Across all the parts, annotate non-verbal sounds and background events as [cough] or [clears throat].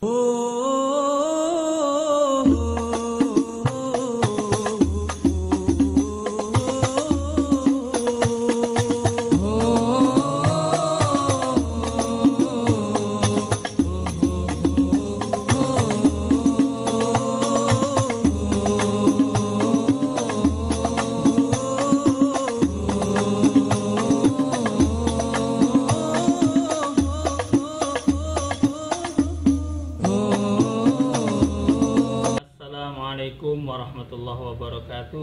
Assalamualaikum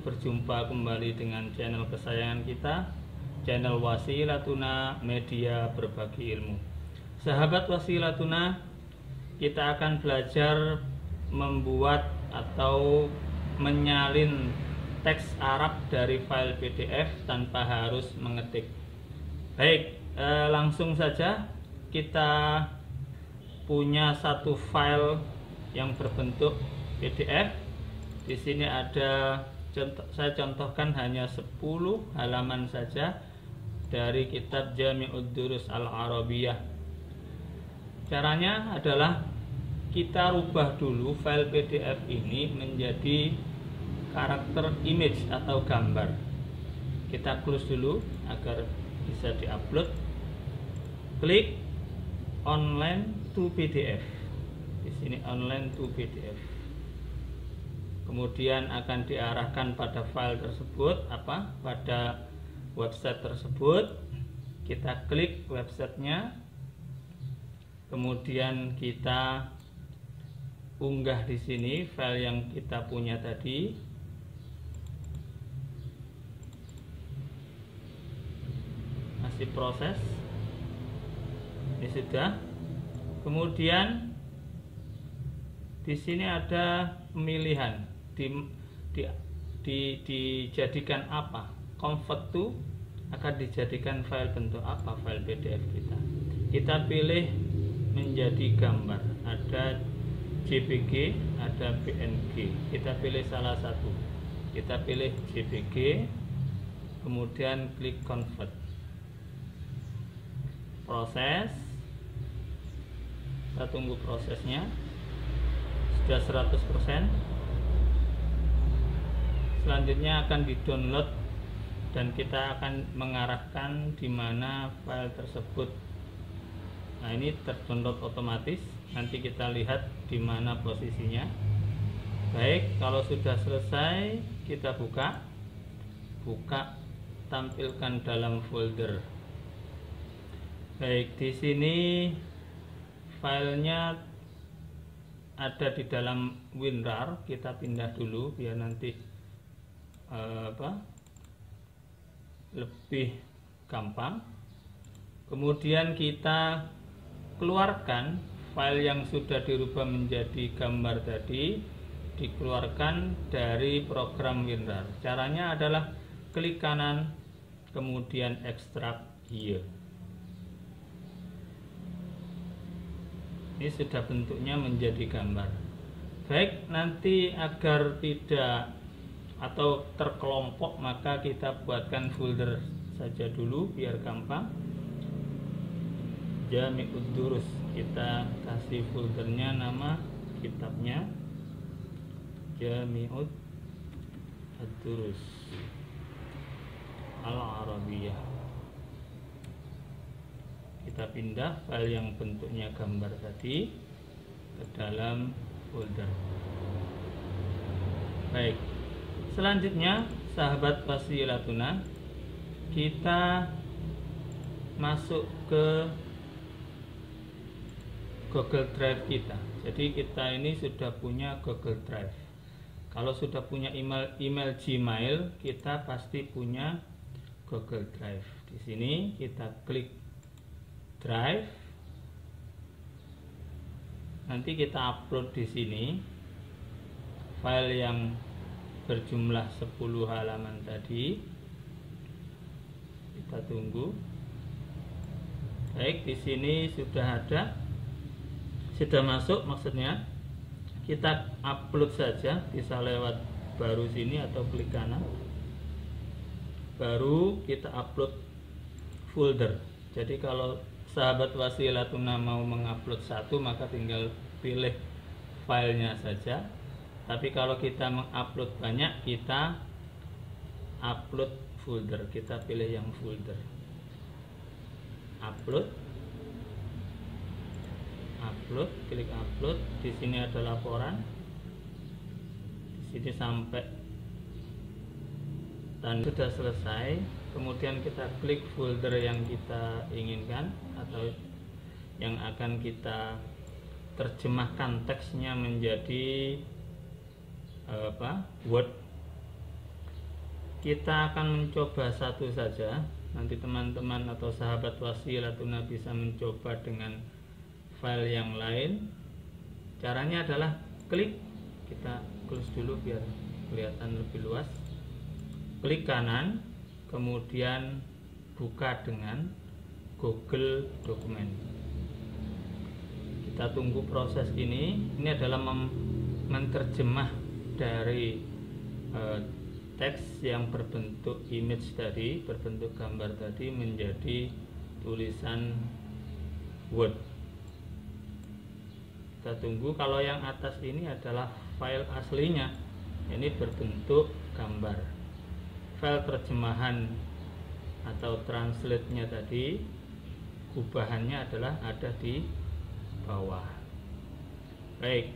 Berjumpa kembali dengan channel kesayangan kita Channel Wasilatuna Media Berbagi Ilmu Sahabat Wasilatuna Kita akan belajar membuat atau menyalin teks Arab dari file PDF tanpa harus mengetik Baik, eh, langsung saja kita punya satu file yang berbentuk PDF. Di sini ada contoh saya contohkan hanya 10 halaman saja dari kitab Jami'ud Durus Al-Arabiyah. Caranya adalah kita rubah dulu file PDF ini menjadi karakter image atau gambar. Kita close dulu agar bisa diupload. Klik online to PDF. Di sini online to PDF kemudian akan diarahkan pada file tersebut apa? Pada website tersebut. Kita klik websitenya. Kemudian kita unggah di sini file yang kita punya tadi. Masih proses. Ini sudah. Kemudian di sini ada pemilihan. Di, di, di, dijadikan apa? Convert to akan dijadikan file bentuk apa? File PDF kita. Kita pilih menjadi gambar. Ada JPG ada PNG kita pilih salah satu. Kita pilih JPG kemudian klik convert. Proses. Kita tunggu prosesnya sudah 100% selanjutnya akan di download dan kita akan mengarahkan di mana file tersebut. Nah ini terdownload otomatis. Nanti kita lihat di mana posisinya. Baik kalau sudah selesai kita buka. Buka tampilkan dalam folder. Baik di sini filenya ada di dalam WinRAR kita pindah dulu biar nanti apa lebih gampang. Kemudian kita keluarkan file yang sudah dirubah menjadi gambar tadi dikeluarkan dari program WinRAR caranya adalah klik kanan kemudian ekstrak here ini sudah bentuknya menjadi gambar. Baik nanti agar tidak atau terkelompok maka kita buatkan folder saja dulu biar gampang. Jami'ud Durus. Kita kasih foldernya nama kitabnya. Jami'ud Durus. Al-Arabiyah kita pindah file yang bentuknya gambar tadi ke dalam folder. Baik selanjutnya sahabat wasilatuna kita masuk ke Google Drive kita. Jadi kita ini sudah punya Google Drive. Kalau sudah punya email email Gmail kita pasti punya Google Drive. Di sini kita klik Drive. Nanti kita upload di sini file yang berjumlah 10 halaman tadi. Kita tunggu. Baik di sini sudah ada. Sudah masuk maksudnya kita upload saja bisa lewat baru sini atau klik kanan. Baru kita upload folder. Jadi kalau sahabat wasilatuna mau mengupload satu maka tinggal pilih filenya saja. Tapi kalau kita mengupload banyak kita upload folder. Kita pilih yang folder. Upload. Upload klik upload. Di sini ada laporan. Di sini sampai dan sudah selesai kemudian kita klik folder yang kita inginkan atau yang akan kita terjemahkan teksnya menjadi eh, apa Word. Kita akan mencoba satu saja. Nanti teman-teman atau sahabat wasilatuna bisa mencoba dengan file yang lain. Caranya adalah klik. Kita close dulu biar kelihatan lebih luas. Klik kanan kemudian buka dengan Google Dokumen kita tunggu proses ini. Ini adalah menerjemah dari eh, teks yang berbentuk image tadi berbentuk gambar tadi menjadi tulisan Word. Kita tunggu kalau yang atas ini adalah file aslinya. Ini berbentuk gambar file terjemahan atau translate-nya tadi gubahannya adalah ada di bawah. Baik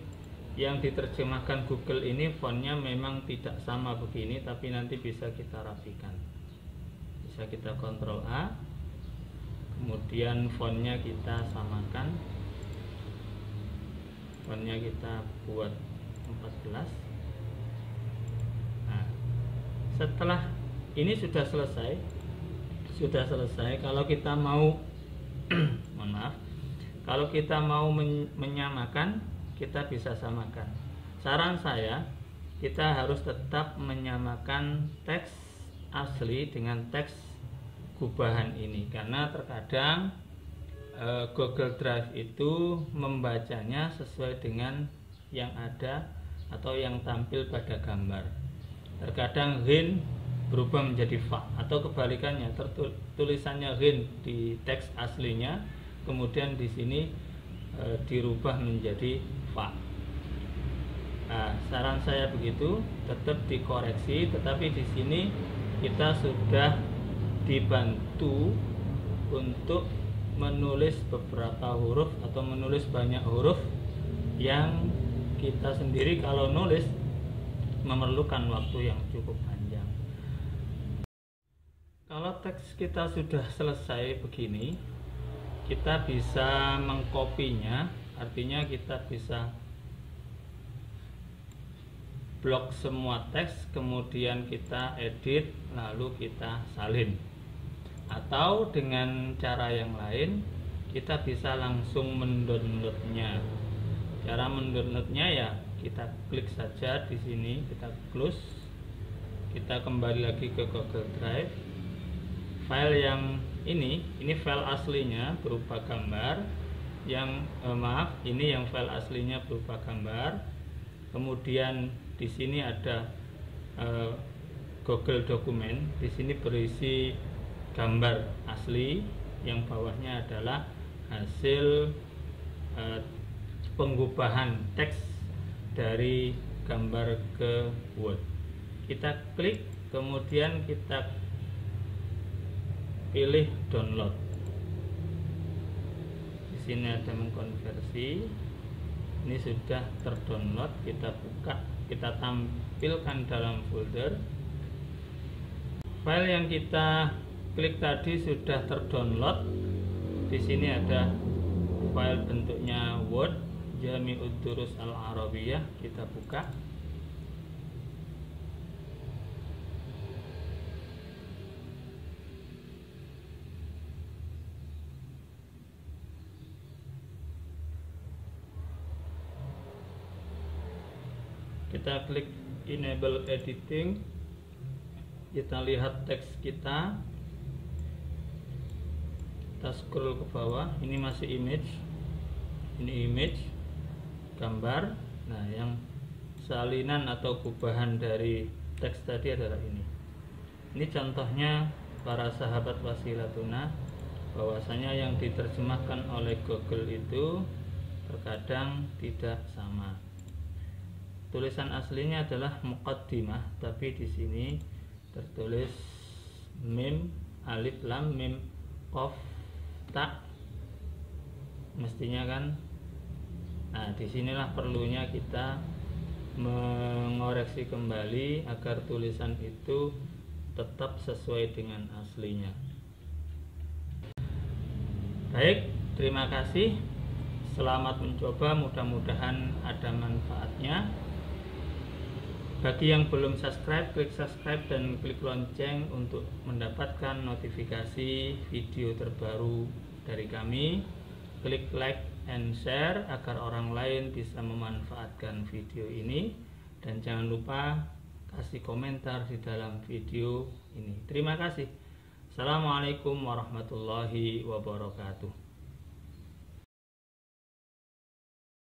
yang diterjemahkan Google ini fontnya memang tidak sama begini tapi nanti bisa kita rapikan. Bisa kita kontrol A kemudian fontnya kita samakan. Fontnya kita buat 14 nah setelah ini sudah selesai sudah selesai kalau kita mau [clears throat] mohon maaf kalau kita mau menyamakan kita bisa samakan. Saran saya, kita harus tetap menyamakan teks asli dengan teks gubahan ini karena terkadang e, Google Drive itu membacanya sesuai dengan yang ada atau yang tampil pada gambar. Terkadang hin berubah menjadi fa atau kebalikannya tulisannya hin di teks aslinya kemudian di sini e, dirubah menjadi Pak. Nah, saran saya begitu, tetap dikoreksi, tetapi di sini kita sudah dibantu untuk menulis beberapa huruf atau menulis banyak huruf yang kita sendiri kalau nulis memerlukan waktu yang cukup panjang. Kalau teks kita sudah selesai begini, kita bisa mengkopinya artinya kita bisa blok semua teks kemudian kita edit lalu kita salin atau dengan cara yang lain kita bisa langsung mendownloadnya cara mendownloadnya ya kita klik saja di sini kita close. Kita kembali lagi ke Google Drive. File yang ini ini file aslinya berupa gambar. Yang eh, maaf ini yang file aslinya berupa gambar. Kemudian di sini ada eh, Google dokumen. Di sini berisi gambar asli. Yang bawahnya adalah hasil eh, pengubahan teks dari gambar ke Word. Kita klik kemudian kita pilih download. Sini ada mengkonversi. Ini sudah terdownload kita buka kita tampilkan dalam folder. File yang kita klik tadi sudah terdownload. Di sini ada file bentuknya Word Jami'ud Durus Al-Arabiyah kita buka. Kita klik enable editing. Kita lihat teks kita. Kita scroll ke bawah. Ini masih image. Ini image gambar. Nah yang salinan atau gubahan dari teks tadi adalah ini. Ini contohnya para sahabat wasilatuna bahwasanya yang diterjemahkan oleh Google itu terkadang tidak sama. Tulisan aslinya adalah muqaddimah, tapi di sini tertulis mim alif lam mim qaf tak mestinya kan nah di sinilah perlunya kita mengoreksi kembali agar tulisan itu tetap sesuai dengan aslinya. Baik terima kasih. Selamat mencoba mudah-mudahan ada manfaatnya. Bagi yang belum subscribe, klik subscribe dan klik lonceng untuk mendapatkan notifikasi video terbaru dari kami. Klik like and share agar orang lain bisa memanfaatkan video ini dan jangan lupa kasih komentar di dalam video ini. Terima kasih. Assalamualaikum warahmatullahi wabarakatuh.